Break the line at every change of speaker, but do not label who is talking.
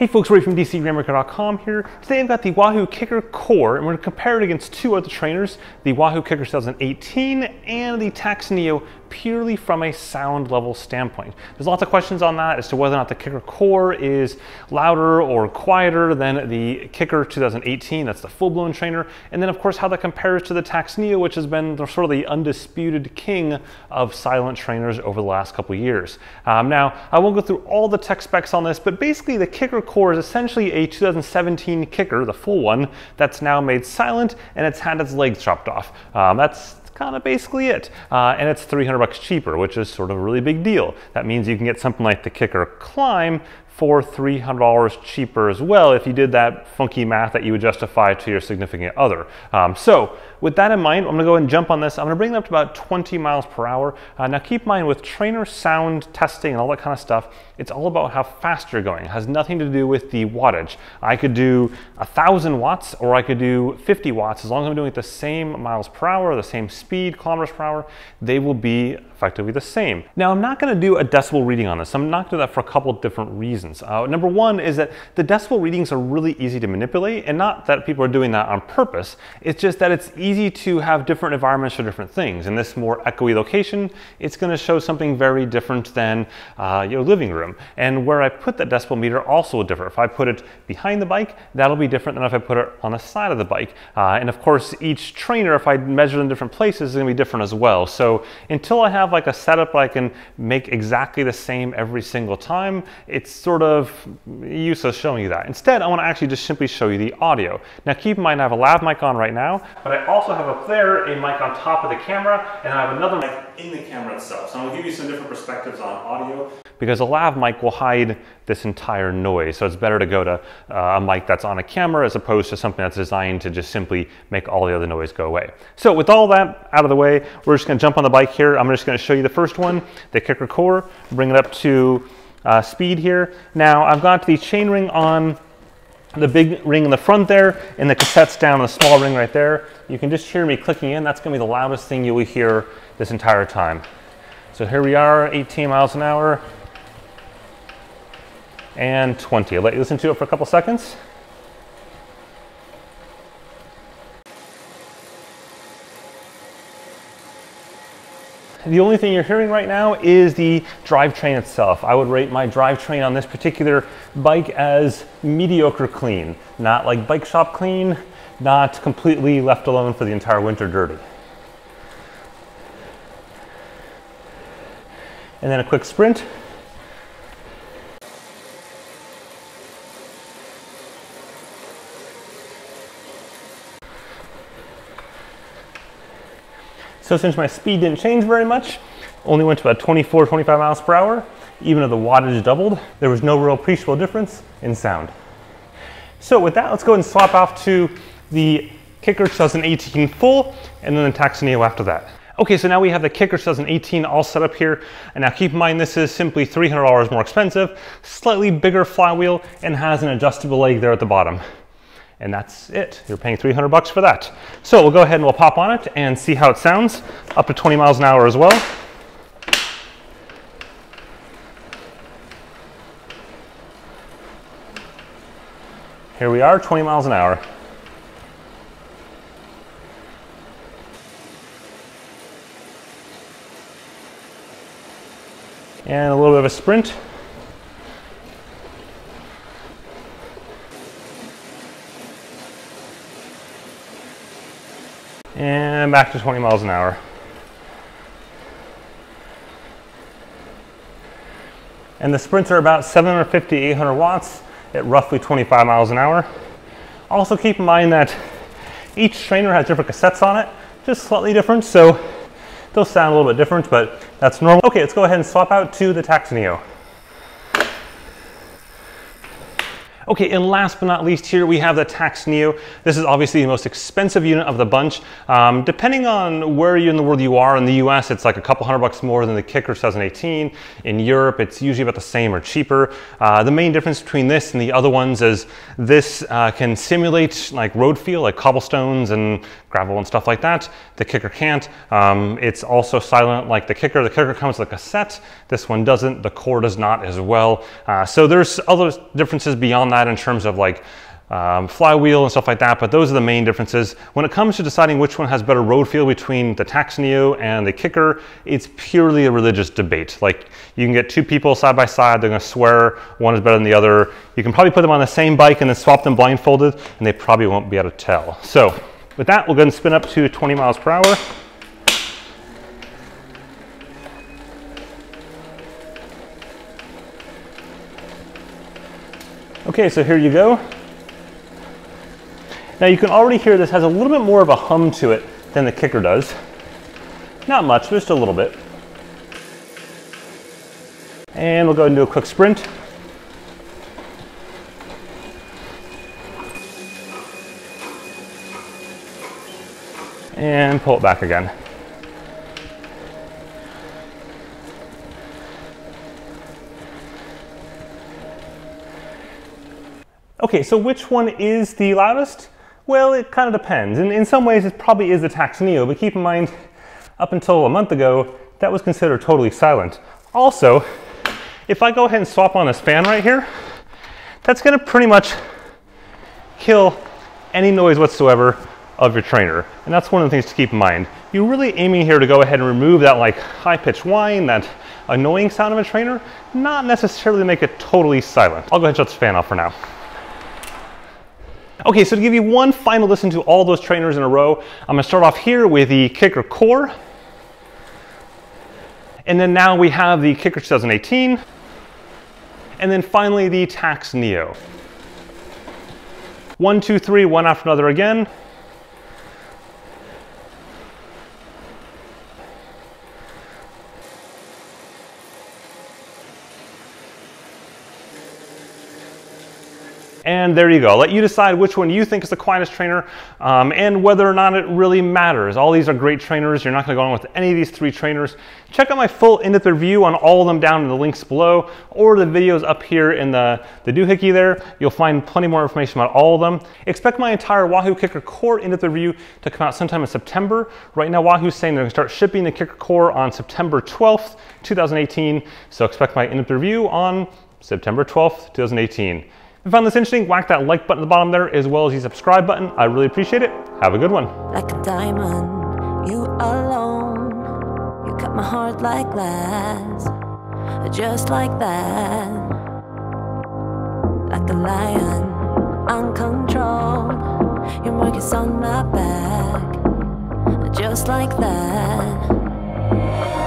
Hey folks, Ray from DCRainmaker.com here. Today I've got the Wahoo Kickr Core and we're gonna compare it against two other trainers, the Wahoo Kickr 2018 and the Tacx Neo purely from a sound level standpoint. There's lots of questions on that as to whether or not the Kickr Core is louder or quieter than the Kickr 2018, that's the full-blown trainer, and then of course how that compares to the Tacx Neo, which has been sort of the undisputed king of silent trainers over the last couple years. Um, now, I won't go through all the tech specs on this, but basically the Kickr Core is essentially a 2017 Kickr, the full one, that's now made silent and it's had its legs chopped off. Um, that's kind of basically it. Uh, and it's 300 bucks cheaper, which is sort of a really big deal. That means you can get something like the Kickr Climb for $300 cheaper as well if you did that funky math that you would justify to your significant other. Um, so with that in mind, I'm gonna go ahead and jump on this. I'm gonna bring it up to about 20 miles per hour. Uh, now keep in mind with trainer sound testing and all that kind of stuff, it's all about how fast you're going. It has nothing to do with the wattage. I could do a thousand watts or I could do 50 watts. As long as I'm doing it the same miles per hour, the same speed, kilometers per hour, they will be effectively the same. Now I'm not gonna do a decibel reading on this. I'm not gonna do that for a couple different reasons. Uh, number one is that the decibel readings are really easy to manipulate and not that people are doing that on purpose. It's just that it's easy to have different environments for different things. In this more echoey location, it's gonna show something very different than uh, your living room. And where I put that decibel meter also will differ. If I put it behind the bike, that'll be different than if I put it on the side of the bike. Uh, and of course, each trainer, if I measure in different places, is gonna be different as well. So until I have like a setup I can make exactly the same every single time, it's sort of useless showing you that. Instead, I wanna actually just simply show you the audio. Now keep in mind I have a lav mic on right now, but I also have up there a mic on top of the camera, and I have another mic in the camera itself. So I'm gonna give you some different perspectives on audio because a lav mic will hide this entire noise. So it's better to go to uh, a mic that's on a camera as opposed to something that's designed to just simply make all the other noise go away. So with all that out of the way, we're just gonna jump on the bike here. I'm just gonna show you the first one, the Kickr Core, bring it up to uh, speed here. Now I've got the chain ring on the big ring in the front there and the cassettes down on the small ring right there. You can just hear me clicking in. That's gonna be the loudest thing you will hear this entire time. So here we are, 18 miles an hour and 20. I'll let you listen to it for a couple seconds. The only thing you're hearing right now is the drivetrain itself. I would rate my drivetrain on this particular bike as mediocre clean. Not like bike shop clean, not completely left alone for the entire winter dirty. And then a quick sprint. So since my speed didn't change very much, only went to about 24, 25 miles per hour, even though the wattage doubled, there was no real appreciable difference in sound. So with that, let's go ahead and swap off to the Kickr 2018 full and then the Tacx Neo after that. Okay, so now we have the Kickr 2018 all set up here. And now keep in mind, this is simply $300 more expensive, slightly bigger flywheel, and has an adjustable leg there at the bottom and that's it. You're paying 300 bucks for that. So we'll go ahead and we'll pop on it and see how it sounds, up to 20 miles an hour as well. Here we are, 20 miles an hour. And a little bit of a sprint. and back to 20 miles an hour. And the sprints are about 750, 800 watts at roughly 25 miles an hour. Also keep in mind that each trainer has different cassettes on it, just slightly different, so they'll sound a little bit different, but that's normal. Okay, let's go ahead and swap out to the Tacx Neo. Okay, and last but not least here, we have the Tacx Neo. This is obviously the most expensive unit of the bunch. Um, depending on where in the world you are, in the US, it's like a couple hundred bucks more than the Kickr 2018. In Europe, it's usually about the same or cheaper. Uh, the main difference between this and the other ones is this uh, can simulate like road feel, like cobblestones and gravel and stuff like that. The Kickr can't. Um, it's also silent like the Kickr. The Kickr comes with a cassette. This one doesn't. The core does not as well. Uh, so there's other differences beyond that in terms of like um, flywheel and stuff like that, but those are the main differences. When it comes to deciding which one has better road feel between the Tacx Neo and the Kickr, it's purely a religious debate. Like you can get two people side by side, they're gonna swear one is better than the other. You can probably put them on the same bike and then swap them blindfolded and they probably won't be able to tell. So with that, we'll go and spin up to 20 miles per hour. Okay, so here you go. Now you can already hear this has a little bit more of a hum to it than the Kickr does. Not much, just a little bit. And we'll go and do a quick sprint. And pull it back again. Okay, so which one is the loudest? Well, it kind of depends. In, in some ways, it probably is the Tacx Neo, but keep in mind, up until a month ago, that was considered totally silent. Also, if I go ahead and swap on this fan right here, that's gonna pretty much kill any noise whatsoever of your trainer. And that's one of the things to keep in mind. You're really aiming here to go ahead and remove that like high-pitched whine, that annoying sound of a trainer, not necessarily make it totally silent. I'll go ahead and shut this fan off for now. Okay, so to give you one final listen to all those trainers in a row, I'm gonna start off here with the Kickr Core. And then now we have the Kickr 2018. And then finally the Tacx Neo. One, two, three, one after another again. And there you go. I'll let you decide which one you think is the quietest trainer um, and whether or not it really matters. All these are great trainers. You're not going to go on with any of these three trainers. Check out my full in-depth review on all of them down in the links below or the videos up here in the, the doohickey there. You'll find plenty more information about all of them. Expect my entire Wahoo Kickr Core in-depth review to come out sometime in September. Right now, Wahoo's saying they're going to start shipping the Kickr Core on September 12th, 2018. So expect my in-depth review on September 12th, 2018. If you found this interesting, whack that like button at the bottom there as well as the subscribe button. I really appreciate it. Have a good one.
Like a diamond, you alone. You cut my heart like glass, just like that. Like a lion, uncontrolled. Your mark is on my back, just like that.